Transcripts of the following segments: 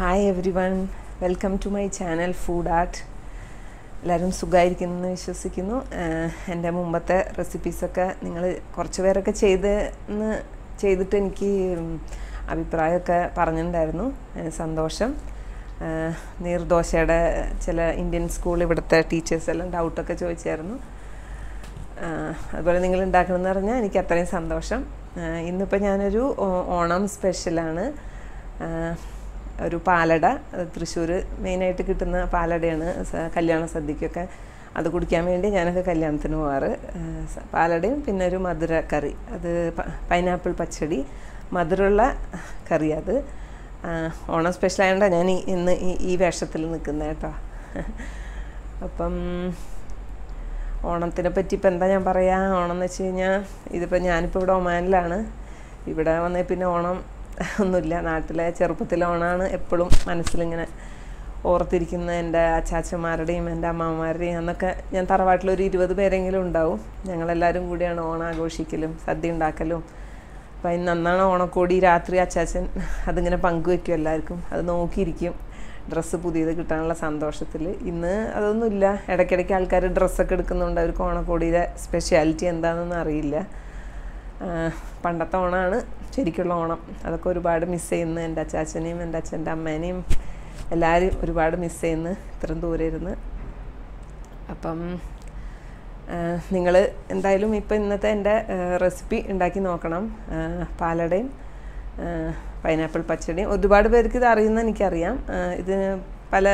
Hi everyone welcome to my channel food art എല്ലാവരും സുഖമായിരിക്കുന്നു എന്ന് വിശ്വസിക്കുന്നു എന്റെ മുമ്പത്തെ റെസിപ്പീസൊക്കെ നിങ്ങൾ കുറച്ച് പേരൊക്കെ ചെയ്ത് എന്ന് ചെയ്തിട്ട് എനിക്ക് അഭിപ്രായമൊക്കെ പറഞ്ഞിട്ടുണ്ടായിരുന്നു. സന്തോഷം. നീർദോശയുടെ ചില ഇന്ത്യൻ സ്കൂൾ ഇവിടുത്തെ ടീച്ചേഴ്സ് എല്ലാം ഡൗട്ടൊക്കെ ചോദിച്ചായിരുന്നു. അതുപോലെ നിങ്ങൾ ഉണ്ടാക്കണമെന്ന് പറഞ്ഞാൽ എനിക്ക് അത്രയും സന്തോഷം. ഇന്നിപ്പോൾ ഞാനൊരു ഓണം സ്പെഷ്യലാണ് ഒരു പാലട തൃശ്ശൂർ മെയിനായിട്ട് കിട്ടുന്ന പാലടയാണ്. കല്യാണ സദ്യക്കൊക്കെ അത് കുടിക്കാൻ വേണ്ടി ഞാനൊക്കെ കല്യാണത്തിന് പോവാറ്. പാലടയും പിന്നെ ഒരു മധുര കറി. അത് പൈനാപ്പിൾ പച്ചടി മധുരമുള്ള കറി അത്. ഓണം സ്പെഷ്യൽ ആയതുകൊണ്ടാണ് ഞാൻ ഇന്ന് ഈ വേഷത്തിൽ നിൽക്കുന്നത് കേട്ടോ. അപ്പം ഓണത്തിനെ പറ്റി ഇപ്പം എന്താ ഞാൻ പറയാ? ഓണം എന്ന് വെച്ച് കഴിഞ്ഞാൽ ഇതിപ്പോൾ ഞാനിപ്പോൾ ഇവിടെ ഒമാനിലാണ്. ഇവിടെ വന്നേ പിന്നെ ഓണം ഒന്നുമില്ല. നാട്ടിലെ ചെറുപ്പത്തിലെ ഓണാണ് എപ്പോഴും മനസ്സിലിങ്ങനെ ഓർത്തിരിക്കുന്ന എന്റെ അച്ചാച്ചന്മാരുടെയും എന്റെ അമ്മമാരുടെയും അന്നൊക്കെ ഞാൻ തറവാട്ടിലൊരു ഇരുപത് പേരെങ്കിലും ഉണ്ടാവും. ഞങ്ങളെല്ലാവരും കൂടിയാണ് ഓണം ആഘോഷിക്കലും സദ്യ ഉണ്ടാക്കലും. അപ്പം ഇന്ന് അന്നാണ് ഓണക്കോടി. രാത്രി അച്ചാച്ചൻ അതിങ്ങനെ പങ്കുവെക്കും എല്ലാവർക്കും. അത് നോക്കിയിരിക്കും. ഡ്രസ്സ് പുതിയത് കിട്ടാനുള്ള സന്തോഷത്തിൽ. ഇന്ന് അതൊന്നുമില്ല. ഇടയ്ക്കിടയ്ക്ക് ആൾക്കാർ ഡ്രസ്സൊക്കെ എടുക്കുന്നുണ്ട്. അവർക്ക് ഓണക്കോടിയുടെ സ്പെഷ്യാലിറ്റി എന്താണെന്നൊന്നും അറിയില്ല. പണ്ടത്തെ ഓണമാണ് ശരിക്കുള്ള ഓണം. അതൊക്കെ ഒരുപാട് മിസ് ചെയ്യുന്നു. എന്റെ അച്ചാച്ചനെയും എന്റെ അച്ഛന്റെ അമ്മേനെയും എല്ലാവരും ഒരുപാട് മിസ് ചെയ്യുന്നു. ഇത്രയും ദൂരെ ഇരുന്ന്. അപ്പം നിങ്ങൾ എന്തായാലും ഇപ്പം ഇന്നത്തെ എന്റെ റെസിപ്പി ഉണ്ടാക്കി നോക്കണം. പാലടയും പൈനാപ്പിൾ പച്ചടിയും. ഒരുപാട് പേർക്ക് ഇത് അറിയുന്ന എനിക്കറിയാം. ഇതിന് ഇത് പല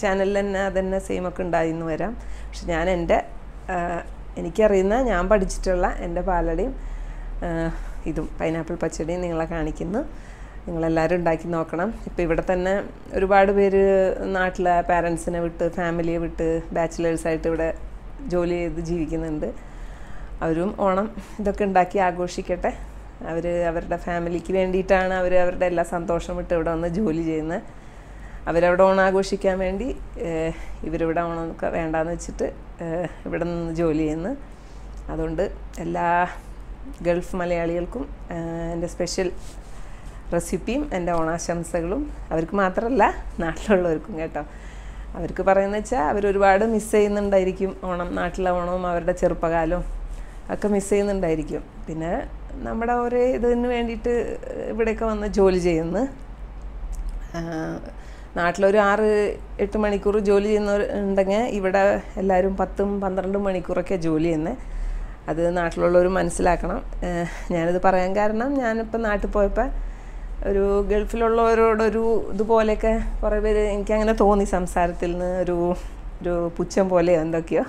ചാനലിൽ തന്നെ അതന്നെ സെയിം ഒക്കെ ഉണ്ടായിന്ന് വരാം. പക്ഷെ ഞാൻ എന്റെ എനിക്കറിയുന്ന ഞാൻ പഠിച്ചിട്ടുള്ള എന്റെ പാലടയും ഇതും പൈനാപ്പിൾ പച്ചടിയും നിങ്ങളെ കാണിക്കുന്നു. നിങ്ങളെല്ലാവരും ഉണ്ടാക്കി നോക്കണം. ഇപ്പോൾ ഇവിടെ തന്നെ ഒരുപാട് പേര് നാട്ടിലെ പാരൻസിനെ വിട്ട് ഫാമിലിയെ വിട്ട് ബാച്ചിലേഴ്സായിട്ട് ഇവിടെ ജോലി ചെയ്ത് ജീവിക്കുന്നുണ്ട്. അവരും ഓണം ഇതൊക്കെ ഉണ്ടാക്കി ആഘോഷിക്കട്ടെ. അവർ അവരുടെ ഫാമിലിക്ക് വേണ്ടിയിട്ടാണ് അവർ അവരുടെ എല്ലാ സന്തോഷം വിട്ട് ഇവിടെ വന്ന് ജോലി ചെയ്യുന്നത്. അവരവിടെ ഓണം ആഘോഷിക്കാൻ വേണ്ടി ഇവരിവിടെ ഓണമൊക്കെ വേണ്ടാന്ന് വെച്ചിട്ട് ഇവിടെ നിന്ന് ജോലി ചെയ്യുന്നു. അതുകൊണ്ട് എല്ലാ ഗൾഫ് മലയാളികൾക്കും എന്റെ സ്പെഷ്യൽ റെസിപ്പിയും എന്റെ ഓണാശംസകളും അവർക്ക് മാത്രമല്ല നാട്ടിലുള്ളവർക്കും കേട്ടോ. അവർക്ക് പറയുന്നത് വെച്ചാൽ അവരൊരുപാട് മിസ് ചെയ്യുന്നുണ്ടായിരിക്കും ഓണം നാട്ടിലെ ഓണവും അവരുടെ ചെറുപ്പകാലവും ഒക്കെ മിസ് ചെയ്യുന്നുണ്ടായിരിക്കും. പിന്നെ നമ്മുടെ ഓരോ ഇതിന് വേണ്ടിയിട്ട് ഇവിടെയൊക്കെ വന്ന് ജോലി ചെയ്യുന്നു നാട്ടിലൊരു ആറ് എട്ട് മണിക്കൂർ ജോലി ചെയ്യുന്നവർ ഉണ്ടെങ്കിൽ ഇവിടെ എല്ലാവരും പത്തും പന്ത്രണ്ടും മണിക്കൂറൊക്കെ ജോലി ചെയ്യുന്നത് അത് നാട്ടിലുള്ളവർ മനസ്സിലാക്കണം. ഞാനിത് പറയാൻ കാരണം ഞാനിപ്പോൾ നാട്ടിൽ പോയപ്പോൾ ഒരു ഗൾഫിലുള്ളവരോടൊരു ഇതുപോലെയൊക്കെ കുറേ പേര് എനിക്കങ്ങനെ തോന്നി സംസാരത്തിൽ നിന്ന് ഒരു ഒരു പുച്ഛം പോലെയോ എന്തൊക്കെയോ.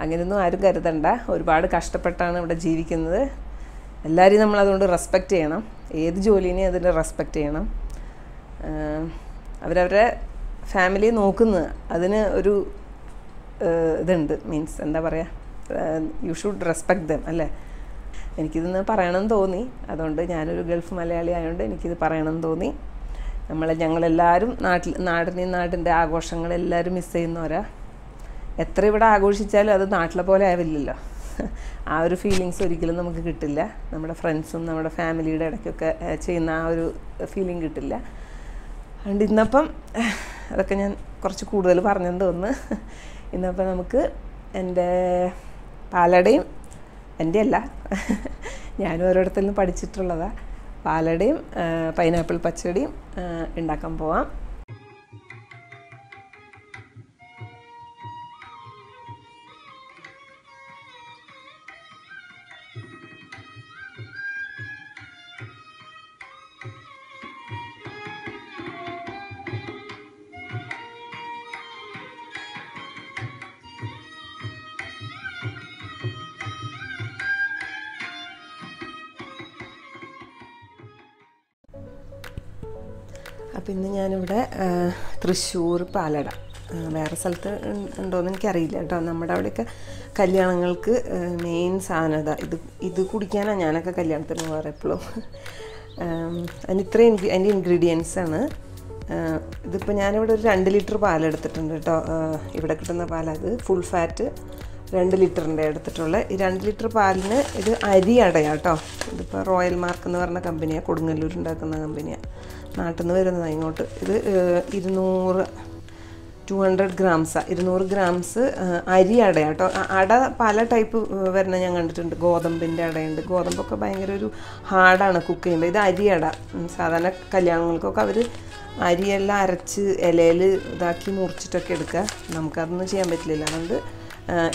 അങ്ങനെയൊന്നും ആരും കരുതണ്ട. ഒരുപാട് കഷ്ടപ്പെട്ടാണ് ഇവിടെ ജീവിക്കുന്നത്. എല്ലാവരെയും നമ്മൾ അതുകൊണ്ട് റെസ്പെക്റ്റ് ചെയ്യണം. ഏത് ജോലിനെയും അതിന്റെ റെസ്പെക്റ്റ് ചെയ്യണം. അവരവരെ ഫാമിലി നോക്കുന്നത് അതിന് ഒരു ഇതുണ്ട്. മീൻസ് എന്താ പറയുക യു ഷുഡ് റെസ്പെക്ട് ദം അല്ലേ? എനിക്കിതൊന്ന് പറയണമെന്ന് തോന്നി. അതുകൊണ്ട് ഞാനൊരു ഗൾഫ് മലയാളി ആയതുകൊണ്ട് എനിക്കിത് പറയണമെന്ന് തോന്നി. നമ്മളെ ഞങ്ങളെല്ലാവരും നാട്ടിൽ നാടിനെയും നാടിന്റെ ആഘോഷങ്ങളെല്ലാവരും മിസ് ചെയ്യുന്നവരാ. എത്ര ഇവിടെ ആഘോഷിച്ചാലും അത് നാട്ടിലെ പോലെ ആവില്ലല്ലോ. ആ ഒരു ഫീലിങ്സ് ഒരിക്കലും നമുക്ക് കിട്ടില്ല. നമ്മുടെ ഫ്രണ്ട്സും നമ്മുടെ ഫാമിലിയുടെ ഇടയ്ക്കൊക്കെ ചെയ്യുന്ന ആ ഒരു ഫീലിംഗ് കിട്ടില്ല. അതുകൊണ്ട് ഇന്നപ്പം അതൊക്കെ ഞാൻ കുറച്ച് കൂടുതൽ പറഞ്ഞെന്ന് തോന്നുന്നു. ഇന്നപ്പം നമുക്ക് എന്റെ പാലടയും എന്റെ അല്ല ഞാൻ ഓരോരുത്തരും പഠിച്ചിട്ടുള്ളതാണ് പാലടയും പൈനാപ്പിൾ പച്ചടിയും ഉണ്ടാക്കാൻ പോവാം. അപ്പം ഇന്ന് ഞാനിവിടെ തൃശ്ശൂർ പാലട. വേറെ സ്ഥലത്ത് ഉണ്ടോയെന്ന് എനിക്കറിയില്ല കേട്ടോ. നമ്മുടെ അവിടെയൊക്കെ കല്യാണങ്ങൾക്ക് മെയിൻ സാധനം ഇതാ. ഇത് കുടിക്കാനാണ് ഞാനൊക്കെ കല്യാണത്തിന് പോകാറ് എപ്പോഴും അതിന് ഇത്രയും അതിന്റെ ഇൻഗ്രീഡിയൻസ് ആണ്. ഇതിപ്പോൾ ഞാനിവിടെ ഒരു രണ്ട് ലിറ്റർ പാലെടുത്തിട്ടുണ്ട് കേട്ടോ. ഇവിടെ കിട്ടുന്ന പാലത് ഫുൾ ഫാറ്റ് രണ്ട് ലിറ്ററിന്റെ എടുത്തിട്ടുള്ള. ഈ രണ്ട് ലിറ്റർ പാലിന് ഇത് അരി അടയാട്ടോ ഇതിപ്പോൾ റോയൽ മാർക്ക് എന്ന് പറഞ്ഞ കമ്പനിയാണ് കൊടുങ്ങല്ലൂർ ഉണ്ടാക്കുന്ന കമ്പനിയാണ് നാട്ടിൽ നിന്ന് വരുന്നതാണ് ഇങ്ങോട്ട്. ഇത് ഇരുന്നൂറ് ടു ഹൺഡ്രഡ് ഗ്രാംസാണ് ഇരുന്നൂറ് ഗ്രാംസ് അരി അട കേട്ടോ അട പല ടൈപ്പ് വരുന്ന ഞാൻ കണ്ടിട്ടുണ്ട്. ഗോതമ്പിന്റെ അടയുണ്ട്. ഗോതമ്പൊക്കെ ഭയങ്കര ഒരു ഹാർഡാണ് കുക്ക് ചെയ്യുമ്പോൾ ഇത് അരി അട. സാധാരണ കല്യാണങ്ങൾക്കൊക്കെ അവർ അരിയെല്ലാം അരച്ച് ഇലയിൽ ഇതാക്കി മുറിച്ചിട്ടൊക്കെ എടുക്കുക നമുക്കതൊന്നും ചെയ്യാൻ പറ്റില്ല അതുകൊണ്ട്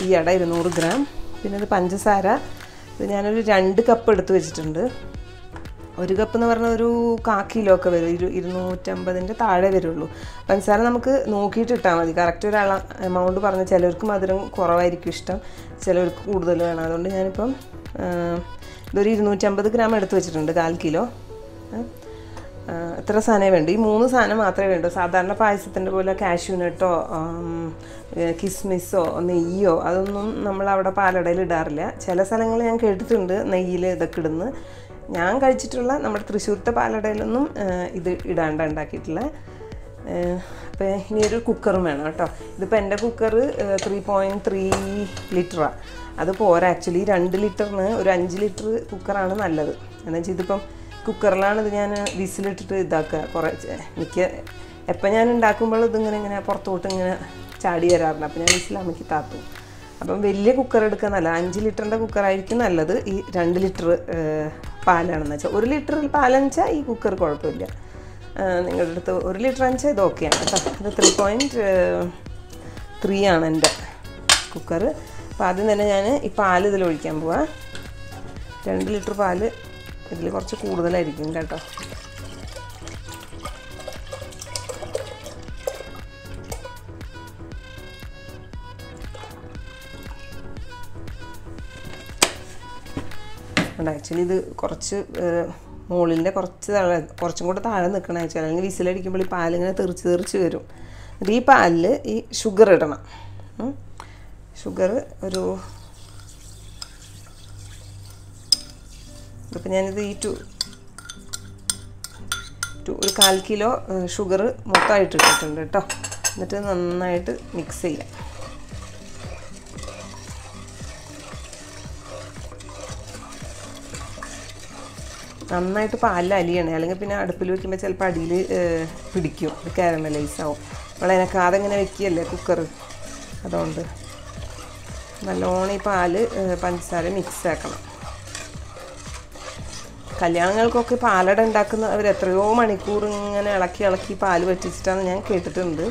ഈ അട ഇരുന്നൂറ് ഗ്രാം. പിന്നെ ഇത് പഞ്ചസാര. ഇത് ഞാനൊരു രണ്ട് കപ്പ് എടുത്ത് വെച്ചിട്ടുണ്ട്. ഒരു കപ്പ് എന്ന് പറഞ്ഞാൽ ഒരു കാ കിലോ ഒക്കെ വരും. ഇരു ഇരുന്നൂറ്റമ്പതിന്റെ താഴെ വരുള്ളൂ. പഞ്ചസാര നമുക്ക് നോക്കിയിട്ട് ഇട്ടാൽ മതി. കറക്റ്റ് ഒരു എമൗണ്ട് പറഞ്ഞ് ചിലർക്ക് മധുരം കുറവായിരിക്കും ഇഷ്ടം. ചിലർക്ക് കൂടുതൽ വേണം. അതുകൊണ്ട് ഞാനിപ്പം ഇതൊരു ഇരുന്നൂറ്റമ്പത് ഗ്രാം എടുത്ത് വെച്ചിട്ടുണ്ട് കാൽ കിലോ എത്ര സാധനമേ വേണ്ടു? ഈ മൂന്ന് സാധനം മാത്രമേ വേണ്ടൂ. സാധാരണ പായസത്തിന്റെ പോലെ കാഷ്യൂനട്ടോ കിസ്മിസോ നെയ്യോ അതൊന്നും നമ്മൾ അവിടെ പാലടയിൽ ഇടാറില്ല. ചില സ്ഥലങ്ങളിൽ ഞാൻ കേട്ടിട്ടുണ്ട് നെയ്യിൽ ഇതൊക്കെ ഇടുന്നു ഞാൻ കഴിച്ചിട്ടുള്ള നമ്മുടെ തൃശ്ശൂർത്തെ പാലടയിലൊന്നും ഇത് ഇടാണ്ട് ഉണ്ടാക്കിയിട്ടില്ല. അപ്പോൾ ഇനി ഒരു കുക്കറും വേണം കേട്ടോ. ഇതിപ്പോൾ എന്റെ കുക്കർ ത്രീ പോയിന്റ് ത്രീ ലിറ്ററാണ് അത് പോരാ. ആക്ച്വലി രണ്ട് ലിറ്ററിന് ഒരു അഞ്ച് ലിറ്റർ കുക്കറാണ് നല്ലത്. എന്നു വെച്ചാൽ ഇതിപ്പം കുക്കറിലാണ് ഇത് ഞാൻ വിസിലിട്ടിട്ട് ഇതാക്കുക. കുറേ മിക്ക എപ്പോൾ ഞാൻ ഉണ്ടാക്കുമ്പോൾ ഇതിങ്ങനെ ഇങ്ങനെ പുറത്തോട്ട് ഇങ്ങനെ ചാടി വരാറുണ്ട് അപ്പോൾ ഞാൻ വിസിലമ്മയ്ക്ക് താത്തു. അപ്പം വലിയ കുക്കർ എടുക്കുക നല്ല അഞ്ച് ലിറ്ററിന്റെ കുക്കറായിരിക്കും നല്ലത്. ഈ രണ്ട് ലിറ്റർ പാലാണെന്ന് വെച്ചാൽ ഒരു ലിറ്റർ പാലെന്ന് വെച്ചാൽ ഈ കുക്കർ കുഴപ്പമില്ല. നിങ്ങളുടെ അടുത്ത് ഒരു ലിറ്റർ വെച്ചാൽ ഇത് ഓക്കെയാണ് കേട്ടോ. ഇത് ത്രീ പോയിന്റ് ത്രീ ആണ് എന്റെ കുക്കർ അപ്പോൾ ആദ്യം തന്നെ ഞാൻ ഈ പാൽ ഇതിൽ ഒഴിക്കാൻ പോവാം. രണ്ട് ലിറ്റർ പാൽ ഇതിൽ കുറച്ച് കൂടുതലായിരിക്കും കേട്ടോ. ആക്ച്വലി ഇത് കുറച്ച് മുകളിന്റെ കുറച്ച് താഴെ കുറച്ചും കൂടെ താഴെ നിൽക്കണം ആക്ച്വലി അല്ലെങ്കിൽ വിസിലടിക്കുമ്പോൾ ഈ പാലിങ്ങനെ തെറിച്ച് തെറിച്ച് വരും. എന്നിട്ട് ഈ പാലിൽ ഈ ഷുഗർ ഇടണം. ഷുഗർ ഒരു ഇതിപ്പോൾ ഞാനിത് ഈ ടു ടു ഒരു കാൽ കിലോ ഷുഗർ മൊത്തമായിട്ട് ഇട്ടിട്ടുണ്ട് കേട്ടോ. എന്നിട്ട് നന്നായിട്ട് മിക്സ് ചെയ്യാം. നന്നായിട്ട് പാലിൽ അലിയണേ. അല്ലെങ്കിൽ പിന്നെ അടുപ്പിൽ വെക്കുമ്പോൾ ചിലപ്പോൾ അടിയിൽ പിടിക്കും. കാരമലൈസ് ആവും. നമ്മൾ അതിനൊക്കെ ഇങ്ങനെ വെക്കുകയല്ലേ കുക്കർ അതുകൊണ്ട് നല്ലോണം ഈ പാൽ പഞ്ചസാര മിക്സ് ആക്കണം. കല്യാണങ്ങൾക്കൊക്കെ പാലട ഉണ്ടാക്കുന്നവർ എത്രയോ മണിക്കൂർ ഇങ്ങനെ ഇളക്കി ഇളക്കി പാൽ വറ്റിച്ചിട്ടാണ് ഞാൻ കേട്ടിട്ടുണ്ട്.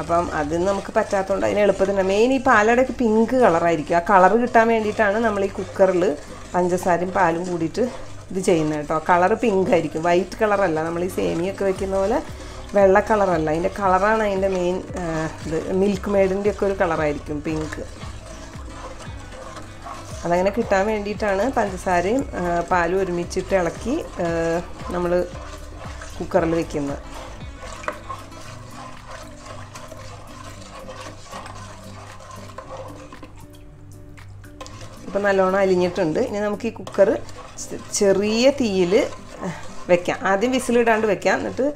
അപ്പം അത് നമുക്ക് പറ്റാത്തതുകൊണ്ട് അതിന് എളുപ്പത്തിന് മെയിൻ ഈ പാലടയ്ക്ക് പിങ്ക് കളറായിരിക്കും ആ കളർ കിട്ടാൻ വേണ്ടിയിട്ടാണ് നമ്മൾ ഈ കുക്കറിൽ പഞ്ചസാരയും പാലും കൂടിയിട്ട് ഇത് ചെയ്യുന്നത് കേട്ടോ. കളർ പിങ്ക് ആയിരിക്കും. വൈറ്റ് കളറല്ല നമ്മൾ ഈ സേമിയൊക്കെ വെക്കുന്ന പോലെ വെള്ള കളറല്ല അതിന്റെ കളറാണ് അതിന്റെ മെയിൻ ഇത്. മിൽക്ക് മെയ്ഡിന്റെ ഒക്കെ ഒരു കളറായിരിക്കും പിങ്ക് അതങ്ങനെ കിട്ടാൻ വേണ്ടിയിട്ടാണ് പഞ്ചസാരയും പാലും ഒരുമിച്ചിട്ട് ഇളക്കി നമ്മൾ കുക്കറിൽ വെക്കുന്നത്. ഇപ്പം നല്ലോണം അലിഞ്ഞിട്ടുണ്ട്. ഇനി നമുക്ക് ഈ കുക്കർ ചെറിയ തീയിൽ വെക്കാം. ആദ്യം വിസിലിടാണ്ട് വെക്കാം. എന്നിട്ട്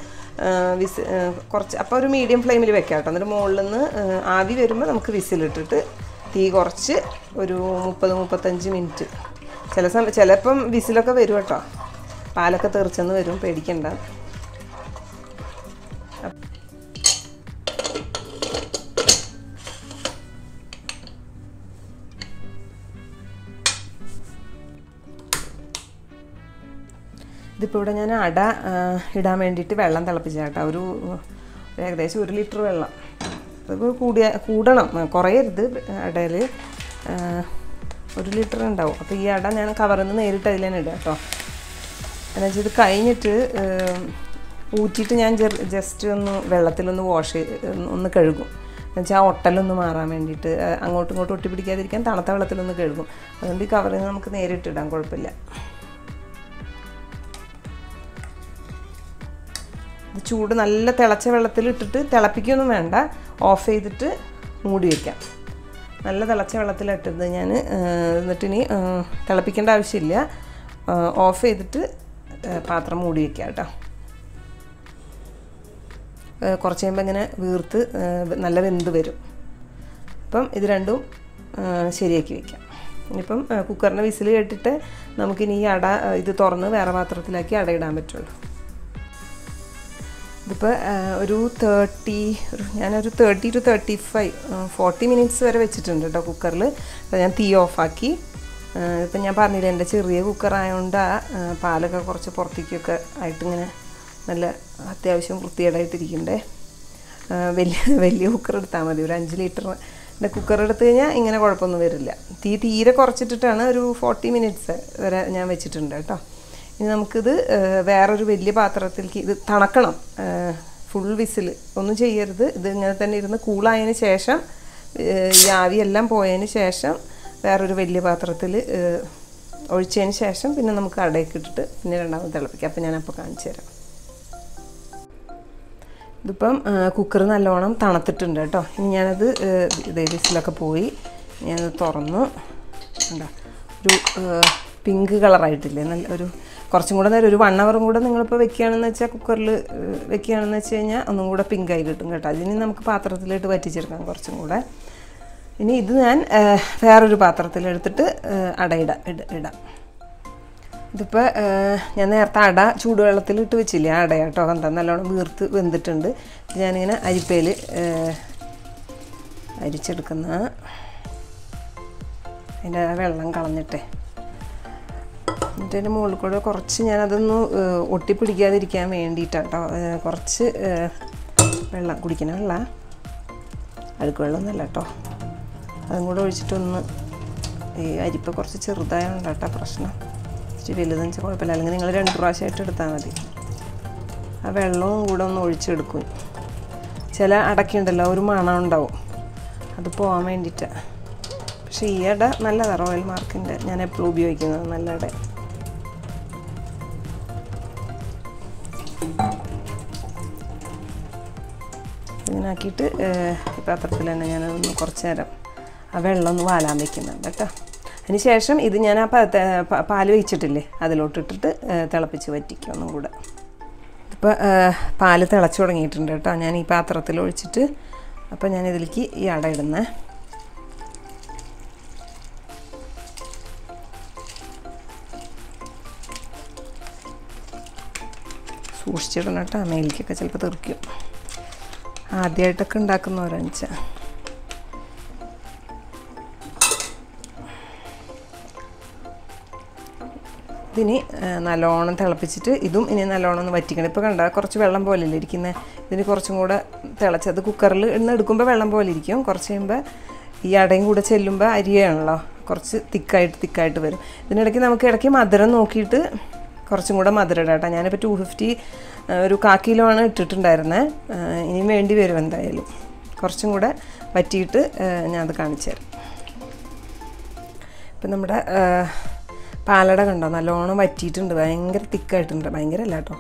വിസ് കുറച്ച് അപ്പോൾ ഒരു മീഡിയം ഫ്ലെയിമിൽ വെക്കാം കേട്ടോ. എന്നിട്ട് മുകളിൽ നിന്ന് ആവി വരുമ്പോൾ നമുക്ക് വിസിലിട്ടിട്ട് തീ കുറച്ച് ഒരു മുപ്പത് മുപ്പത്തഞ്ച് മിനിറ്റ്. ചില സമയം ചിലപ്പം വിസിലൊക്കെ വരും കേട്ടോ. പാലൊക്കെ തെറിച്ചെന്ന് വരും. പേടിക്കണ്ട. ഇതിപ്പോൾ ഇവിടെ ഞാൻ അട ഇടാൻ വേണ്ടിയിട്ട് വെള്ളം തിളപ്പിച്ച കേട്ടോ. ഒരു ഏകദേശം ഒരു ലിറ്റർ വെള്ളം. അത് കൂടിയ കൂടണം. കുറയരുത് അടയിൽ ഒരു ലിറ്റർ ഉണ്ടാവും. അപ്പോൾ ഈ അട ഞാൻ കവറിൽ നിന്ന് നേരിട്ട് അതിൽ തന്നെ ഇടാം കേട്ടോ. എന്നുവെച്ചാൽ ഇത് കഴിഞ്ഞിട്ട് ഊറ്റിയിട്ട് ഞാൻ ജസ്റ്റ് ഒന്ന് വെള്ളത്തിലൊന്ന് വാഷ് ഒന്ന് കഴുകും. എന്നുവെച്ചാൽ ആ ഒട്ടലൊന്ന് മാറാൻ വേണ്ടിയിട്ട് അങ്ങോട്ടും ഇങ്ങോട്ടും ഒട്ടി പിടിക്കാതിരിക്കാൻ തണുത്ത വെള്ളത്തിലൊന്ന് കഴുകും. അതുകൊണ്ട് ഈ കവറിൽ നിന്ന് നമുക്ക് നേരിട്ടിടാം കുഴപ്പമില്ല. ഇത് ചൂട് നല്ല തിളച്ച വെള്ളത്തിൽ ഇട്ടിട്ട് തിളപ്പിക്കൊന്നും വേണ്ട. ഓഫ് ചെയ്തിട്ട് മൂടി വയ്ക്കാം നല്ല തിളച്ച വെള്ളത്തിലിട്ടത് ഞാൻ എന്നിട്ട് ഇനി തിളപ്പിക്കേണ്ട ആവശ്യമില്ല. ഓഫ് ചെയ്തിട്ട് പാത്രം മൂടി വയ്ക്കാം കേട്ടോ. കുറച്ച് കഴിയുമ്പോൾ ഇങ്ങനെ വീർത്ത് നല്ല വെന്ത് വരും. അപ്പം ഇത് രണ്ടും ശരിയാക്കി വയ്ക്കാം ഇനിയിപ്പം കുക്കറിന്റെ വിസിൽ കേട്ടിട്ട് നമുക്കിനി ഈ അട ഇത് തുറന്ന് വേറെ പാത്രത്തിലാക്കി അടയിടാൻ പറ്റുള്ളൂ. ഇതിപ്പോൾ ഒരു തേർട്ടി ഞാനൊരു thirty two thirty five forty minutes വരെ വെച്ചിട്ടുണ്ട് കേട്ടോ കുക്കറിൽ അപ്പോൾ ഞാൻ തീ ഓഫാക്കി. ഇപ്പം ഞാൻ പറഞ്ഞില്ലേ എന്റെ ചെറിയ കുക്കറായതുകൊണ്ട് പാലൊക്കെ കുറച്ച് പുറത്തേക്കൊക്കെ ആയിട്ടിങ്ങനെ നല്ല അത്യാവശ്യം വൃത്തികേടായിട്ടിരിക്കണ്ടേ. വലിയ വലിയ കുക്കർ എടുത്താൽ മതി. ഒരു അഞ്ച് ലിറ്ററിന്റെ കുക്കർ എടുത്തു കഴിഞ്ഞാൽ ഇങ്ങനെ കുഴപ്പമൊന്നും വരില്ല. തീ തീരെ കുറച്ചിട്ടിട്ടാണ് ഒരു ഫോർട്ടി മിനിറ്റ്സ് വരെ ഞാൻ വെച്ചിട്ടുണ്ട് കേട്ടോ ഇനി നമുക്കിത് വേറൊരു വലിയ പാത്രത്തിലേക്ക് ഇത് തണക്കണം. Full whistle. ഒന്നും ചെയ്യരുത്. ഇത് ഇങ്ങനെ തന്നെ ഇരുന്ന് കൂളായതിന് ശേഷം ഈ ആവിയെല്ലാം പോയതിന് ശേഷം വേറൊരു വലിയ പാത്രത്തിൽ ഒഴിച്ചതിന് ശേഷം പിന്നെ നമുക്ക് അടയൊക്കെ ഇട്ടിട്ട് പിന്നെ രണ്ടാമത് തിളപ്പിക്കാം. അപ്പോൾ ഞാനപ്പോൾ കാണിച്ചു തരാം. ഇതിപ്പം കുക്കർ നല്ലോണം തണുത്തിട്ടുണ്ട് കേട്ടോ. ഇനി ഞാനത് ഇതേ വിസിലൊക്കെ പോയി ഞാനത് തുറന്നു. എന്താ ഒരു പിങ്ക് കളറായിട്ടില്ലേ നല്ല ഒരു കുറച്ചും കൂടെ നേരം ഒരു വൺ അവറും കൂടെ നിങ്ങളിപ്പോൾ വെക്കുകയാണെന്ന് വെച്ചാൽ കുക്കറിൽ വെക്കുകയാണെന്ന് വെച്ച് കഴിഞ്ഞാൽ ഒന്നും കൂടെ പിങ്കായി കിട്ടും കേട്ടോ. അതിന് നമുക്ക് പാത്രത്തിലിട്ട് വറ്റിച്ചെടുക്കാം കുറച്ചും കൂടെ. ഇനി ഇത് ഞാൻ വേറൊരു പാത്രത്തിലെടുത്തിട്ട് അട ഇട ഇടാം. ഇതിപ്പോൾ ഞാൻ നേരത്തെ അട ചൂടുവെള്ളത്തിൽ ഇട്ട് വെച്ചില്ലേ അട കേട്ടോ. എന്താ നല്ലോണം വീർത്ത് വെന്തിട്ടുണ്ട്. ഞാനിങ്ങനെ അരിപ്പയിൽ അരിച്ചെടുക്കുന്ന അതിന്റെ വെള്ളം കളഞ്ഞിട്ടേ. എന്നിട്ട് അതിന്റെ മുകളിൽ കൂടെ കുറച്ച് ഞാനതൊന്ന് ഒട്ടിപ്പിടിക്കാതിരിക്കാൻ വേണ്ടിയിട്ടാണ് കേട്ടോ കുറച്ച് വെള്ളം കുടിക്കണ വെള്ള. അഴുക്ക് വെള്ളമൊന്നുമല്ല കേട്ടോ. അതും കൂടെ ഒഴിച്ചിട്ടൊന്ന് ഈ അരിപ്പ കുറച്ച് ചെറുതായതുകൊണ്ട് കേട്ടോ പ്രശ്നം. ഇച്ചിരി വലുതെന്ന് വെച്ചാൽ കുഴപ്പമില്ല. അല്ലെങ്കിൽ നിങ്ങൾ രണ്ട് പ്രാവശ്യമായിട്ട് എടുത്താൽ മതി. ആ വെള്ളവും കൂടെ ഒന്ന് ഒഴിച്ചെടുക്കും. ചില അടയ്ക്കുണ്ടല്ലോ ഒരു മണം ഉണ്ടാവും അത് പോകാൻ വേണ്ടിയിട്ടാണ് പക്ഷേ ഈ അട നല്ലതാണ് റോയൽ മാർക്കിന്റെ ഞാൻ എപ്പോഴും ഉപയോഗിക്കുന്നത് നല്ല അട ഇങ്ങനെ ഈ പാത്രത്തിൽ തന്നെ ഞാനതൊന്ന് കുറച്ച് നേരം ആ വെള്ളം ഒന്ന് വാലാൻ വെക്കുന്നുണ്ട് കേട്ടോ. അതിന് ശേഷം ഇത് ഞാൻ ആ പാൽ വെച്ചിട്ടില്ലേ അതിലോട്ടിട്ടിട്ട് തിളപ്പിച്ച് വറ്റിക്കും ഒന്നും കൂടെ. ഇപ്പോൾ പാൽ തിളച്ച് തുടങ്ങിയിട്ടുണ്ട് കേട്ടോ. ഞാൻ ഈ പാത്രത്തിൽ ഒഴിച്ചിട്ട് അപ്പോൾ ഞാൻ ഇതിലേക്ക് ഈ അട ഇടുന്നേ. സൂക്ഷിച്ചിടണം കേട്ടോ മേലിക്കൊക്കെ ചിലപ്പോൾ തെറിക്കും. ആദ്യമായിട്ടൊക്കെ ഉണ്ടാക്കുന്നവരാണിച്ച ഇതിനി ഇതിന് നല്ലോണം തിളപ്പിച്ചിട്ട് ഇതും ഇനി നല്ലോണം ഒന്ന് വറ്റിക്കണം. ഇപ്പോൾ കണ്ട കുറച്ച് വെള്ളം പോലെയല്ലേ ഇരിക്കുന്നത് ഇതിന് കുറച്ചും കൂടെ തിളച്ചത് കുക്കറിൽ ഇന്ന് എടുക്കുമ്പോൾ വെള്ളം പോലെ ഇരിക്കും. കുറച്ച് കഴിയുമ്പോൾ ഈ അടയും കൂടെ ചെല്ലുമ്പോൾ അരിയാണല്ലോ. കുറച്ച് തിക്കായിട്ട് തിക്കായിട്ട് വരും. ഇതിനിടയ്ക്ക് നമുക്ക് ഇടയ്ക്ക് മധുരം നോക്കിയിട്ട് കുറച്ചും കൂടെ മധുരം ഇടാം കേട്ടോ. ഞാനിപ്പോൾ ടു ഫിഫ്റ്റി ഒരു കാ കിലോ ആണ് ഇട്ടിട്ടുണ്ടായിരുന്നത് ഇനിയും വേണ്ടി വരും എന്തായാലും. കുറച്ചും കൂടെ വറ്റിയിട്ട് ഞാനത് കാണിച്ചു തരാം. ഇപ്പം നമ്മുടെ പാലട കണ്ടോ? നല്ലോണം വറ്റിയിട്ടുണ്ട്. ഭയങ്കര തിക്കായിട്ടുണ്ട്. ഭയങ്കര അല്ല കേട്ടോ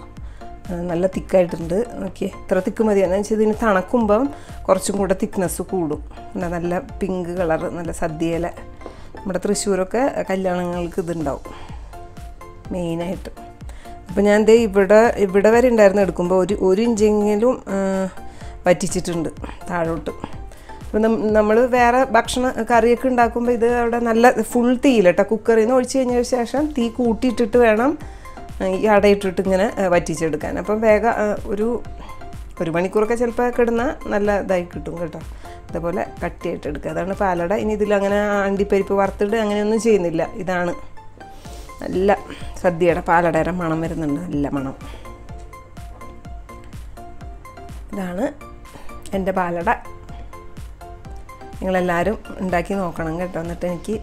നല്ല തിക്കായിട്ടുണ്ട്. നോക്കിയേ ഇത്ര തിക്ക് മതി. എന്ന് വെച്ചാൽ ഇതിന് തണുക്കുമ്പം കുറച്ചും കൂടെ തിക്നെസ് കൂടും. നല്ല പിങ്ക് കളർ നല്ല സദ്യയിലെ. നമ്മുടെ തൃശ്ശൂരൊക്കെ കല്യാണങ്ങൾക്ക് ഇതുണ്ടാവും. മെയിനായിട്ട് അപ്പോൾ ഞാൻ ദേ ഇവിടെ ഇവിടെ വരെ ഉണ്ടായിരുന്നു എടുക്കുമ്പോൾ ഒരു ഒരു ഇഞ്ചെങ്കിലും പറ്റിച്ചിട്ടുണ്ട് താഴോട്ട്. അപ്പോൾ നമ്മൾ വേറെ ഭക്ഷണ കറിയൊക്കെ ഉണ്ടാക്കുമ്പോൾ ഇത് അവിടെ നല്ല ഫുൾ തീയിൽ കേട്ടോ കുക്കറിൽ നിന്ന് ഒഴിച്ച് കഴിഞ്ഞ ശേഷം തീ കൂട്ടിയിട്ടിട്ട് വേണം ഈ അടയിട്ടിട്ട് ഇങ്ങനെ വറ്റിച്ചെടുക്കാൻ. അപ്പം വേഗം ഒരു ഒരു മണിക്കൂറൊക്കെ ചിലപ്പോൾ കിടന്ന നല്ല ഇതായി കിട്ടും കേട്ടോ. ഇതേപോലെ കട്ടിയായിട്ട് എടുക്കുക. അതാണ് പാലട. ഇനി ഇതിലങ്ങനെ അണ്ടിപ്പരിപ്പ് വറുത്തിട്ട് അങ്ങനെയൊന്നും ചെയ്യുന്നില്ല. ഇതാണ്. നല്ല സദ്യയുടെ പാലടയുടെ മണം വരുന്നുണ്ട്. നല്ല മണം. ഇതാണ് എന്റെ പാലട. നിങ്ങളെല്ലാവരും ഉണ്ടാക്കി നോക്കണം കേട്ടോ. എന്നിട്ട് എനിക്ക്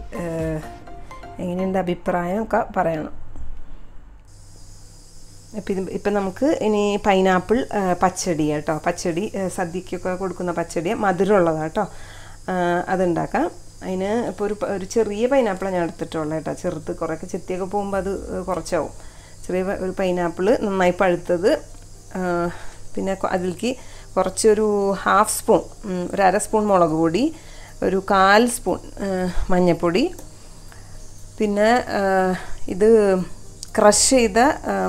എങ്ങനെയുണ്ട് അഭിപ്രായം ഒക്കെ പറയണം. ഇപ്പം ഇപ്പം നമുക്ക് ഇനി പൈനാപ്പിൾ പച്ചടി കേട്ടോ. പച്ചടി സദ്യക്കൊക്കെ കൊടുക്കുന്ന പച്ചടി മധുരമുള്ളതാണ് കേട്ടോ. അതുണ്ടാക്കാം. അതിന് ഇപ്പോൾ ഒരു ഒരു ചെറിയ പൈനാപ്പിളാണ് ഞാൻ എടുത്തിട്ടുള്ളത് കേട്ടോ. ചെറുത് കുറേയൊക്കെ ചെത്തിയൊക്കെ പോകുമ്പോൾ അത് കുറച്ചാവും. ചെറിയ ഒരു പൈനാപ്പിൾ നന്നായി പഴുത്തത് പിന്നെ അതിലേക്ക് കുറച്ചൊരു ഹാഫ് സ്പൂൺ ഒരു അര സ്പൂൺ മുളക് പൊടി ഒരു കാൽ സ്പൂൺ മഞ്ഞൾപ്പൊടി പിന്നെ ഇത് ക്രഷ് ചെയ്ത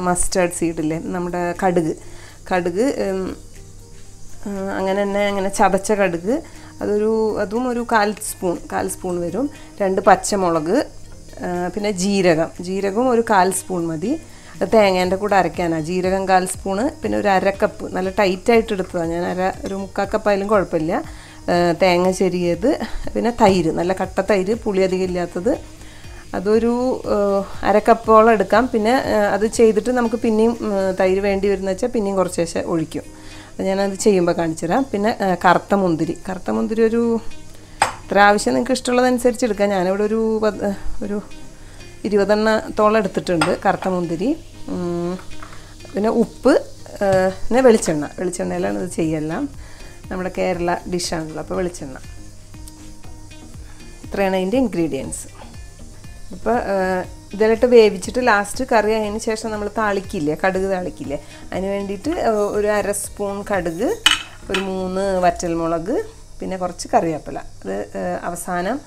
മസ്റ്റേർഡ് സീഡില്ലേ നമ്മുടെ കടുക്. കടുക് അങ്ങനെ തന്നെ അങ്ങനെ ചതച്ച കടുക് അതൊരു അതും ഒരു കാൽ സ്പൂൺ കാൽ സ്പൂൺ വരും. രണ്ട് പച്ചമുളക് പിന്നെ ജീരകം. ജീരകവും ഒരു കാൽ സ്പൂൺ മതി. തേങ്ങേന്റെ കൂടെ അരയ്ക്കാനാണ് ജീരകം കാൽ സ്പൂണ് പിന്നെ ഒരു അരക്കപ്പ്. നല്ല ടൈറ്റായിട്ട് എടുത്തതാണ് ഞാൻ. അര ഒരു മുക്കാൽ കപ്പായാലും കുഴപ്പമില്ല. തേങ്ങ ചെരിയത് പിന്നെ തൈര്. നല്ല കട്ട തൈര് പുളി അധികം ഇല്ലാത്തത്. അതൊരു അരക്കപ്പോളം എടുക്കാം. പിന്നെ അത് ചെയ്തിട്ട് നമുക്ക് പിന്നെയും തൈര് വേണ്ടി വരുന്ന വെച്ചാൽ പിന്നെയും കുറച്ച് ശേഷം ഒഴിക്കും. അത് ഞാനത് ചെയ്യുമ്പോൾ കാണിച്ചു തരാം പിന്നെ കറുത്ത മുന്തിരി. കറുത്ത മുന്തിരി ഒരു ഇത്ര ആവശ്യം നിങ്ങൾക്ക് ഇഷ്ടമുള്ളതനുസരിച്ച് എടുക്കാം. ഞാനിവിടെ ഒരു ഒരു ഇരുപതെണ്ണത്തോളം എടുത്തിട്ടുണ്ട് കറുത്ത മുന്തിരി. പിന്നെ ഉപ്പ് പിന്നെ വെളിച്ചെണ്ണ. വെളിച്ചെണ്ണയിലാണ് ഇത് ചെയ്യെല്ലാം. നമ്മുടെ കേരള ഡിഷാണല്ലോ അപ്പോൾ വെളിച്ചെണ്ണ. ഇത്രയാണ് അതിന്റെ ഇൻഗ്രീഡിയൻസ് ഇപ്പോൾ ഇതിലിട്ട് വേവിച്ചിട്ട് ലാസ്റ്റ് കറി അതിന് ശേഷം നമ്മൾ താളിക്കില്ലേ കടുക് താളിക്കില്ലേ. അതിന് വേണ്ടിയിട്ട് ഒരു അര സ്പൂൺ കടുക് ഒരു മൂന്ന് വറ്റൽമുളക് പിന്നെ കുറച്ച് കറിവേപ്പില. അത് അവസാനം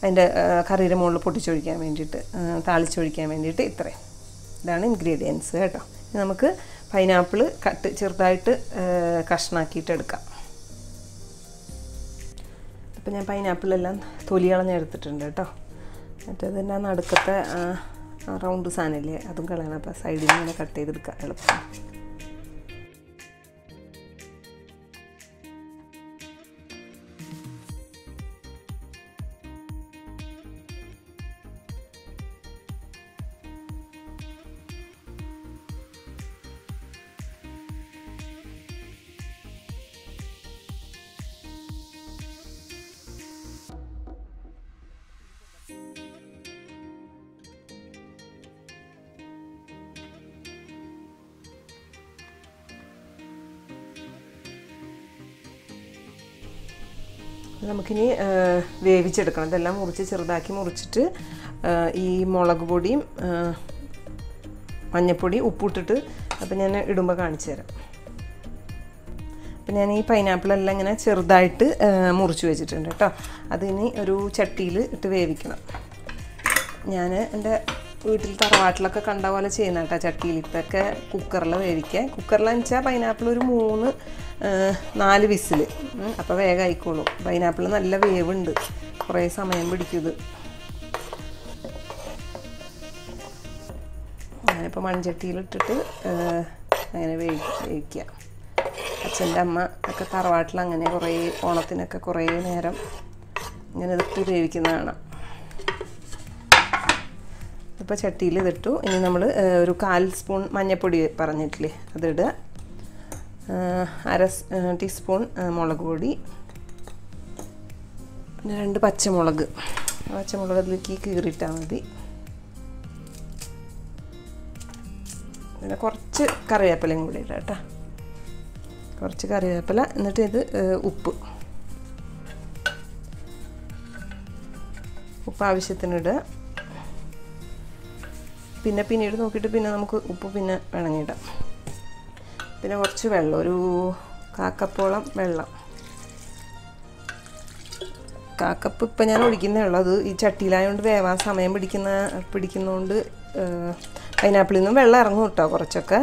അതിന്റെ കറിയുടെ മുകളിൽ പൊട്ടിച്ചൊഴിക്കാൻ വേണ്ടിയിട്ട് താളിച്ചൊഴിക്കാൻ വേണ്ടിയിട്ട് ഇത്രയും. ഇതാണ് ഇൻഗ്രീഡിയൻസ് കേട്ടോ. നമുക്ക് പൈനാപ്പിൾ കട്ട് ചെറുതായിട്ട് കഷ്ണാക്കിയിട്ട് എടുക്കാം. അപ്പം ഞാൻ പൈനാപ്പിളെല്ലാം തൊലി കളഞ്ഞെടുത്തിട്ടുണ്ട് കേട്ടോ. മറ്റേത് തന്നെ നടുക്കത്തെ റൗണ്ട് സാധനമില്ലേ? അതും കളയണം. അപ്പോൾ സൈഡിൽ ഇങ്ങനെ കട്ട് ചെയ്തെടുക്കാം എളുപ്പം. നമുക്കിനി വേവിച്ചെടുക്കണം. ഇതെല്ലാം മുറിച്ച് ചെറുതാക്കി മുറിച്ചിട്ട് ഈ മുളക് പൊടിയും മഞ്ഞൾപ്പൊടി ഉപ്പിട്ടിട്ട് അപ്പം ഞാൻ ഇടുമ്പോൾ കാണിച്ചു തരാം. അപ്പം ഞാൻ ഈ പൈനാപ്പിളെല്ലാം ഇങ്ങനെ ചെറുതായിട്ട് മുറിച്ച് വെച്ചിട്ടുണ്ട് കേട്ടോ. അതിനി ഒരു ചട്ടിയിൽ ഇട്ട് വേവിക്കണം. ഞാൻ എന്റെ വീട്ടിൽ തറവാട്ടിലൊക്കെ കണ്ട പോലെ ചെയ്യുന്ന കേട്ടോ ചട്ടിയിൽ. ഇപ്പൊക്കെ കുക്കറിൽ വേവിക്കുക. കുക്കറിൽ വെച്ചാൽ പൈനാപ്പിൾ ഒരു മൂന്ന് നാല് വിസിൽ അപ്പോൾ വേഗം ആയിക്കോളും. പൈനാപ്പിൾ നല്ല വേവുണ്ട്. കുറേ സമയം പിടിക്കും ഞാനിപ്പോൾ മൺചട്ടിയിലിട്ടിട്ട് അങ്ങനെ വേവി വേവിക്കുക അച്ഛന്റെ അമ്മ ഒക്കെ തറവാട്ടിൽ അങ്ങനെ കുറേ ഓണത്തിനൊക്കെ കുറേ നേരം ഇങ്ങനെ ഇതിട്ട് വേവിക്കുന്ന കാണാം ഇപ്പോൾ ചട്ടിയിൽ ഇതിട്ടു ഇനി നമ്മൾ ഒരു കാൽ സ്പൂൺ മഞ്ഞൾപ്പൊടി പറഞ്ഞിട്ടില്ലേ? അതിടുക അര ടീസ്പൂൺ മുളക് പൊടി. പിന്നെ രണ്ട് പച്ചമുളക്. പച്ചമുളക് അതിലേക്ക് കീറിയിട്ടാൽ മതി. പിന്നെ കുറച്ച് കറിവേപ്പിലയും കൂടി ഇടാം കേട്ടോ. കുറച്ച് കറിവേപ്പില എന്നിട്ട് ഇത് ഉപ്പ്. ഉപ്പ് ആവശ്യത്തിന് ഇടുക പിന്നെ പിന്നീട് നോക്കിയിട്ട് പിന്നെ നമുക്ക് ഉപ്പ് പിന്നെ വേണമെങ്കിൽ ഇടാം. പിന്നെ കുറച്ച് വെള്ളം ഒരു കാക്കപ്പോളം വെള്ളം. കാക്കപ്പ് ഇപ്പം ഞാൻ ഒഴിക്കുന്നേ ഉള്ളൂ. അത് ഈ ചട്ടിയിലായതുകൊണ്ട് വേവാൻ സമയം പിടിക്കുന്ന പിടിക്കുന്നതുകൊണ്ട് പൈനാപ്പിളിൽ നിന്നും വെള്ളം ഇറങ്ങും കേട്ടോ കുറച്ചൊക്കെ.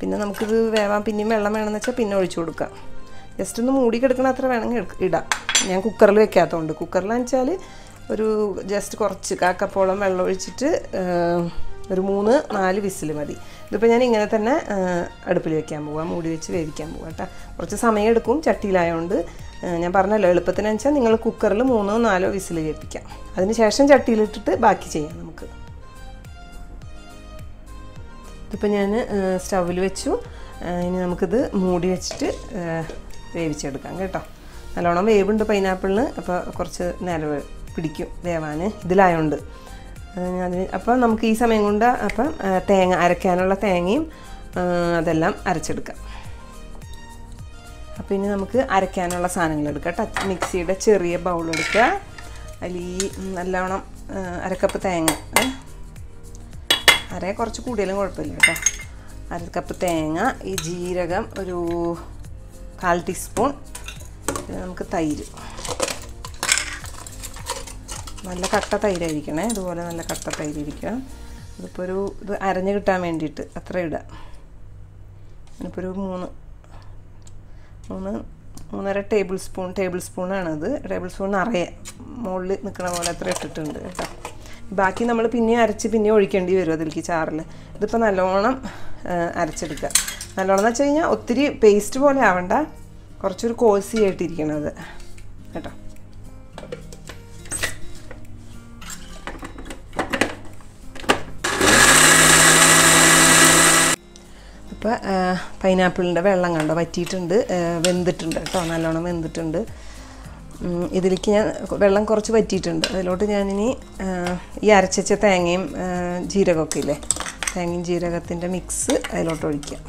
പിന്നെ നമുക്കിത് വേവാൻ പിന്നെയും വെള്ളം വേണമെന്ന് വെച്ചാൽ പിന്നെ ഒഴിച്ചു കൊടുക്കാം. ജസ്റ്റ് ഒന്ന് മൂടി കിടക്കണ അത്ര വേണമെങ്കിൽ ഇടാം. ഞാൻ കുക്കറിൽ വെക്കാത്തതുകൊണ്ട് കുക്കറിലാന്ന് വെച്ചാൽ ഒരു ജസ്റ്റ് കുറച്ച് കാക്കപ്പോളം വെള്ളം ഒഴിച്ചിട്ട് ഒരു മൂന്ന് നാല് വിസിൽ മതി. ഇതിപ്പോൾ ഞാൻ ഇങ്ങനെ തന്നെ അടുപ്പിൽ വെക്കാൻ പോവാം മൂടി വെച്ച് വേവിക്കാൻ പോവാം കേട്ടോ കുറച്ച് സമയം എടുക്കും ചട്ടിയിലായതുകൊണ്ട് ഞാൻ പറഞ്ഞല്ലോ എളുപ്പത്തിന് വെച്ചാൽ നിങ്ങൾ കുക്കറിൽ മൂന്നോ നാലോ വിസിൽ കേൾപ്പിക്കാം. അതിന് ശേഷം ചട്ടിയിലിട്ടിട്ട് ബാക്കി ചെയ്യാം നമുക്ക്. ഇതിപ്പോൾ ഞാൻ സ്റ്റൗവിൽ വെച്ചു. ഇനി നമുക്കിത് മൂടി വെച്ചിട്ട് വേവിച്ചെടുക്കാം കേട്ടോ. നല്ലോണം വേവുണ്ട് പൈനാപ്പിളിന് അപ്പോൾ കുറച്ച് നേരം പിടിക്കും വേവാൻ ഇതിലായോണ്ട്. അത് അപ്പോൾ നമുക്ക് ഈ സമയം കൊണ്ട് അപ്പം തേങ്ങ അരയ്ക്കാനുള്ള തേങ്ങയും അതെല്ലാം അരച്ചെടുക്കാം. അപ്പോൾ ഇനി നമുക്ക് അരയ്ക്കാനുള്ള സാധനങ്ങൾ എടുക്കാം ടച്ച് മിക്സിയുടെ ചെറിയ ബൗൾ എടുക്കുക. അതിൽ ഈ നല്ലോണം ആ, അരക്കപ്പ് തേങ്ങ അര കുറച്ച് കൂടിയാലും കുഴപ്പമില്ല കേട്ടോ. അരക്കപ്പ് കപ്പ് തേങ്ങ ഈ ജീരകം ഒരു കാൽ ടീസ്പൂൺ നമുക്ക് തൈര്. നല്ല കട്ട തൈരായിരിക്കണേ. ഇതുപോലെ നല്ല കട്ട തൈരിരിക്കണം ഇതിപ്പോൾ ഒരു ഇത് അരഞ്ഞ് കിട്ടാൻ വേണ്ടിയിട്ട് അത്ര ഇടുക ഇതിപ്പോൾ ഒരു മൂന്ന് മൂന്ന് മൂന്നര ടേബിൾ സ്പൂൺ ടേബിൾ സ്പൂണാണിത് ടേബിൾ സ്പൂൺ നിറയെ മുകളിൽ നിൽക്കണ പോലെ അത്ര ഇട്ടിട്ടുണ്ട് കേട്ടോ. ബാക്കി നമ്മൾ പിന്നെ അരച്ച് പിന്നെ ഒഴിക്കേണ്ടി വരും അതിലേക്ക് ചാറിൽ. ഇതിപ്പോൾ നല്ലോണം അരച്ചെടുക്കുക. നല്ലോണം എന്ന് വെച്ച് കഴിഞ്ഞാൽ ഒത്തിരി പേസ്റ്റ് പോലെ ആവണ്ട. കുറച്ചൊരു കോസി ആയിട്ടിരിക്കണത്. കേട്ടോ. അപ്പോൾ പൈനാപ്പിളിന്റെ വെള്ളം കണ്ടോ? വറ്റിയിട്ടുണ്ട്. വെന്തിട്ടുണ്ട് കേട്ടോ. നല്ലോണം വെന്തിട്ടുണ്ട്. ഇതിലേക്ക് ഞാൻ വെള്ളം കുറച്ച് വറ്റിയിട്ടുണ്ട്. അതിലോട്ട് ഞാനിനി ഈ അരച്ചച്ച തേങ്ങയും ജീരകമൊക്കെ ഇല്ലേ? തേങ്ങയും ജീരകത്തിന്റെ മിക്സ് അതിലോട്ട് ഒഴിക്കാം.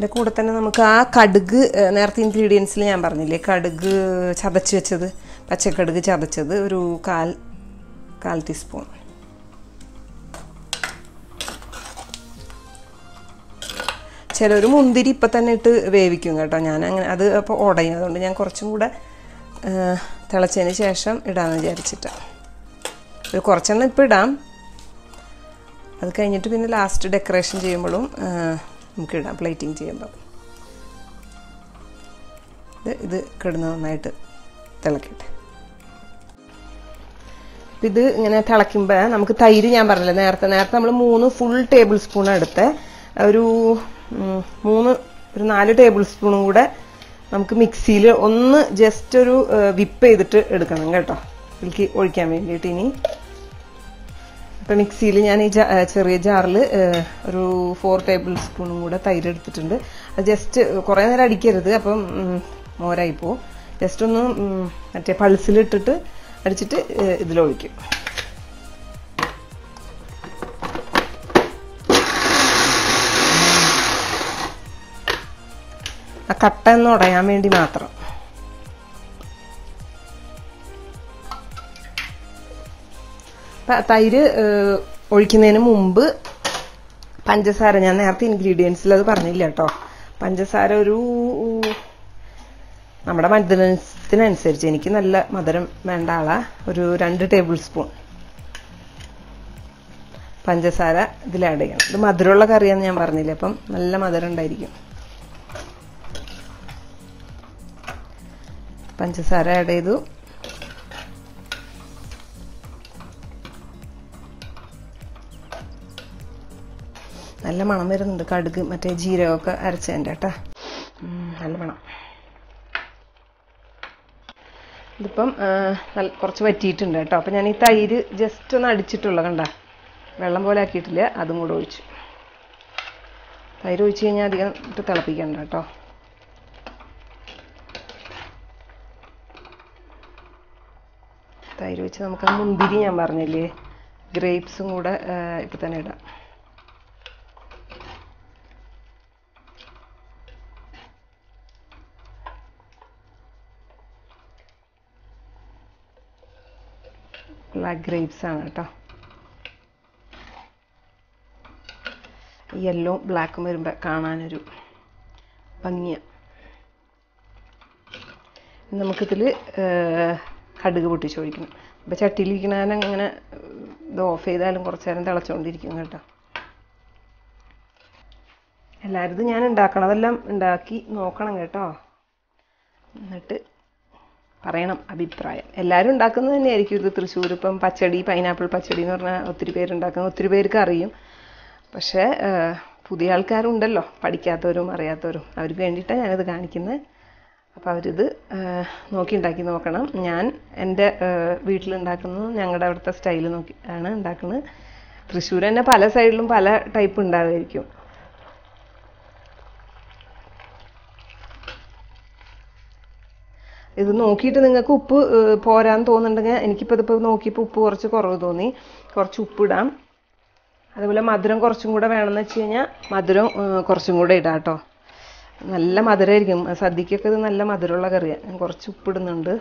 ഇതിന്റെ കൂടെ തന്നെ നമുക്ക് ആ കടുക് നേരത്തെ ഇൻഗ്രീഡിയൻസിൽ ഞാൻ പറഞ്ഞില്ലേ കടുക് ചതച്ച് വെച്ചത് പച്ചക്കടുക് ചതച്ചത് ഒരു കാൽ കാൽ ടീസ്പൂൺ ചിലർ മുന്തിരി ഇപ്പം തന്നെ ഇട്ട് വേവിക്കും കേട്ടോ. ഞാൻ അങ്ങനെ അത് അപ്പോൾ ഉടയും അതുകൊണ്ട് ഞാൻ കുറച്ചും കൂടെ തിളച്ചതിന് ശേഷം ഇടാമെന്ന് വിചാരിച്ചിട്ടാണ് ഒരു കുറച്ചെണ്ണം ഇപ്പം ഇടാം. അത് കഴിഞ്ഞിട്ട് പിന്നെ ലാസ്റ്റ് ഡെക്കറേഷൻ ചെയ്യുമ്പോഴും നമുക്ക് ഇടാം പ്ലേറ്റിംഗ് ചെയ്യുമ്പോൾ ഇത് ഇത് കിടന്ന് നന്നായിട്ട് തിളക്കട്ടെ. ഇത് ഇങ്ങനെ തിളയ്ക്കുമ്പോൾ നമുക്ക് തൈര് ഞാൻ പറഞ്ഞില്ല നേരത്തെ നേരത്തെ നമ്മൾ മൂന്ന് ഫുൾ ടേബിൾ സ്പൂൺ എടുത്ത് ഒരു മൂന്ന് ഒരു നാല് ടേബിൾ സ്പൂണും കൂടെ നമുക്ക് മിക്സിയിൽ ഒന്ന് ജസ്റ്റ് ഒരു വിപ്പ് ചെയ്തിട്ട് എടുക്കണം കേട്ടോ. ഇതിലേക്ക് ഒഴിക്കാൻ വേണ്ടിയിട്ട് ഇനി ഇപ്പം മിക്സിയിൽ ഞാൻ ഈ ചെറിയ ജാറിൽ ഒരു ഫോർ ടേബിൾ സ്പൂണും കൂടെ തൈര് എടുത്തിട്ടുണ്ട്. അത് ജസ്റ്റ് കുറേ നേരം അടിക്കരുത് അപ്പം ഉം, മോരായി പോവും. ജസ്റ്റ് ഒന്ന് മറ്റേ പൾസിലിട്ടിട്ട് അടിച്ചിട്ട് ഇതിലൊഴിക്കും ആ കട്ട ഒന്ന് ഉടയാൻ വേണ്ടി മാത്രം. തൈര് ഒഴിക്കുന്നതിന് മുമ്പ് പഞ്ചസാര ഞാൻ നേരത്തെ ഇൻഗ്രീഡിയൻസിൽ അത് പറഞ്ഞില്ല കേട്ടോ. പഞ്ചസാര ഒരു നമ്മുടെ മധുരത്തിനനുസരിച്ച് എനിക്ക് നല്ല മധുരം വേണ്ട ആളാ. ഒരു രണ്ട് ടേബിൾ സ്പൂൺ പഞ്ചസാര ഇതിൽ ആഡ് ചെയ്യണം. ഇത് മധുരമുള്ള കറിയാന്ന് ഞാൻ പറഞ്ഞില്ലേ അപ്പം നല്ല മധുരം ഉണ്ടായിരിക്കും. പഞ്ചസാര ആഡ് ചെയ്തു. നല്ല മണം വരുന്നുണ്ട്. കടുക് മറ്റേ ജീരകമൊക്കെ അരച്ചതിന്റെ കേട്ടാ. നല്ല മണം. ഇതിപ്പം നല്ല- കുറച്ച് വറ്റിയിട്ടുണ്ട് കേട്ടോ. അപ്പം ഞാൻ ഈ തൈര് ജസ്റ്റ് ഒന്ന് അടിച്ചിട്ടുള്ള കണ്ട. വെള്ളം പോലെ ആക്കിയിട്ടില്ല അതും കൂടെ ഒഴിച്ചു. തൈര് ഒഴിച്ച് കഴിഞ്ഞാൽ അധികം ഇട്ട് തിളപ്പിക്കണ്ട കേട്ടോ. തൈര് ഒഴിച്ച് നമുക്ക് ആ മുന്തിരി ഞാൻ പറഞ്ഞില്ലേ? ഗ്രേപ്സും കൂടെ ഇപ്പം തന്നെ ഇടാം. ബ്ലാക്ക് ഗ്രേപ്സ് ആണ് കേട്ടോ. യെല്ലോ ബ്ലാക്കും വരുമ്പോൾ കാണാനൊരു ഭംഗിയാണ് നമുക്കിതിൽ കടുക് പൊട്ടിച്ചൊഴിക്കണം അപ്പോൾ ചട്ടിയിലിരിക്കണ ഇങ്ങനെ ഇത് ഓഫ് ചെയ്താലും കുറച്ച് നേരം തിളച്ചുകൊണ്ടിരിക്കും കേട്ടോ. എല്ലാവരും ഞാൻ ഉണ്ടാക്കണതെല്ലാം ഉണ്ടാക്കി നോക്കണം കേട്ടോ. എന്നിട്ട് പറയണം അഭിപ്രായം. എല്ലാവരും ഉണ്ടാക്കുന്നത് തന്നെയായിരിക്കും ഇത് തൃശ്ശൂർ. ഇപ്പം പച്ചടി പൈനാപ്പിൾ പച്ചടി എന്ന് പറഞ്ഞാൽ ഒത്തിരി പേരുണ്ടാക്കുന്ന ഒത്തിരി പേർക്ക് അറിയും. പക്ഷേ പുതിയ ആൾക്കാരുണ്ടല്ലോ. പഠിക്കാത്തവരും അറിയാത്തവരും. അവർക്ക് വേണ്ടിയിട്ടാണ് ഞാനിത് കാണിക്കുന്നത്. അപ്പോൾ അവരിത് നോക്കി ഉണ്ടാക്കി നോക്കണം. ഞാൻ എന്റെ വീട്ടിലുണ്ടാക്കുന്നത് ഞങ്ങളുടെ അവിടുത്തെ സ്റ്റൈൽ നോക്കി ആണ് ഉണ്ടാക്കുന്നത്. തൃശ്ശൂർ തന്നെ പല സൈഡിലും പല ടൈപ്പ് ഉണ്ടാകുമായിരിക്കും ഇത് നോക്കിയിട്ട് നിങ്ങൾക്ക് ഉപ്പ് പോരാന്ന് തോന്നുന്നുണ്ടെങ്കിൽ എനിക്കിപ്പോൾ ഇതിപ്പോൾ നോക്കിയപ്പോൾ ഉപ്പ് കുറച്ച് കുറവ് തോന്നി. കുറച്ച് ഉപ്പിടാം അതുപോലെ മധുരം കുറച്ചും കൂടെ വേണമെന്ന് വെച്ച് കഴിഞ്ഞാൽ മധുരം കുറച്ചും കൂടെ ഇടാം കേട്ടോ. നല്ല മധുരമായിരിക്കും സദ്യക്കൊക്കെ ഇത് നല്ല മധുരമുള്ള കറിയാണ് ഞാൻ കുറച്ച് ഉപ്പിടുന്നുണ്ട്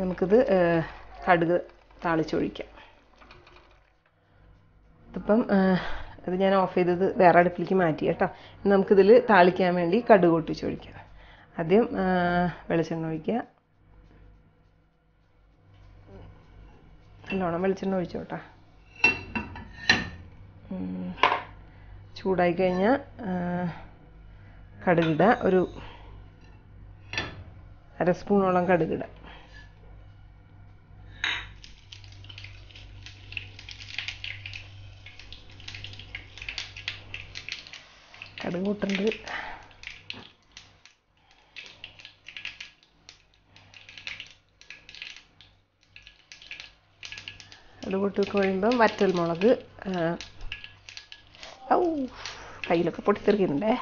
നമുക്കിത് കടുക് താളിച്ചൊഴിക്കാം. ഇതിപ്പം അത് ഞാൻ ഓഫ് ചെയ്തത് വേറെ അടുപ്പിലേക്ക് മാറ്റി കേട്ടോ. നമുക്കിതിൽ താളിക്കാൻ വേണ്ടി കടുക് ഒട്ടിച്ച് ഒഴിക്കാം. ആദ്യം വെളിച്ചെണ്ണ ഒഴിക്കുക. നല്ലോണം വെളിച്ചെണ്ണ ഒഴിച്ചോട്ടാ. ചൂടായി കഴിഞ്ഞാൽ കടുകിടുക ഒരു അര സ്പൂണോളം കടുകിടുക കടുക് കൂട്ടുണ്ട് കൂട്ടി കഴിയുമ്പം വറ്റൽ മുളക് ഔ കയ്യിലൊക്കെ പൊട്ടിത്തെറിക്കുന്നുണ്ടേ.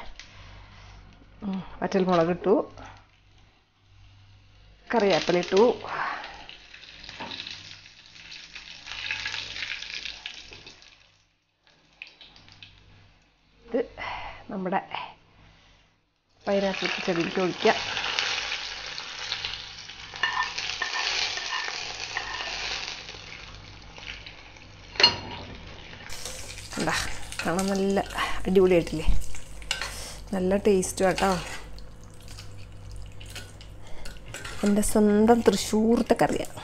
വറ്റൽ മുളക് ഇട്ടു. കറിവേപ്പില ഇട്ടു. ഇത് നമ്മുടെ പൈനാപ്പിൾ ചെടിയിലേക്ക് ഒഴിക്കുക എന്താ കാണാൻ നല്ല അടിപൊളിയായിട്ടില്ലേ? നല്ല ടേസ്റ്റ് കേട്ടോ എന്റെ സ്വന്തം തൃശ്ശൂർത്തെ കറിയാണ്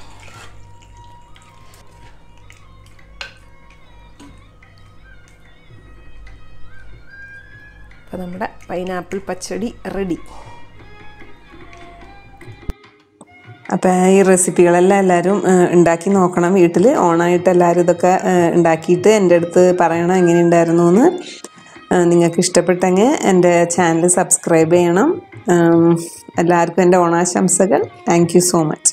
അപ്പോൾ നമ്മുടെ പൈനാപ്പിൾ പച്ചടി റെഡി അപ്പോൾ ഈ റെസിപ്പികളെല്ലാം എല്ലാവരും ഉണ്ടാക്കി നോക്കണം. വീട്ടിൽ ഓണായിട്ട് എല്ലാവരും ഇതൊക്കെ ഉണ്ടാക്കിയിട്ട് എന്റെ അടുത്ത് പറയണം എങ്ങനെ ഉണ്ടായിരുന്നു എന്ന് നിങ്ങൾക്ക് ഇഷ്ടപ്പെട്ടെങ്കിൽ എന്റെ ചാനൽ സബ്സ്ക്രൈബ് ചെയ്യണം. എല്ലാവർക്കും എന്റെ ഓണാശംസകൾ. Thank so much.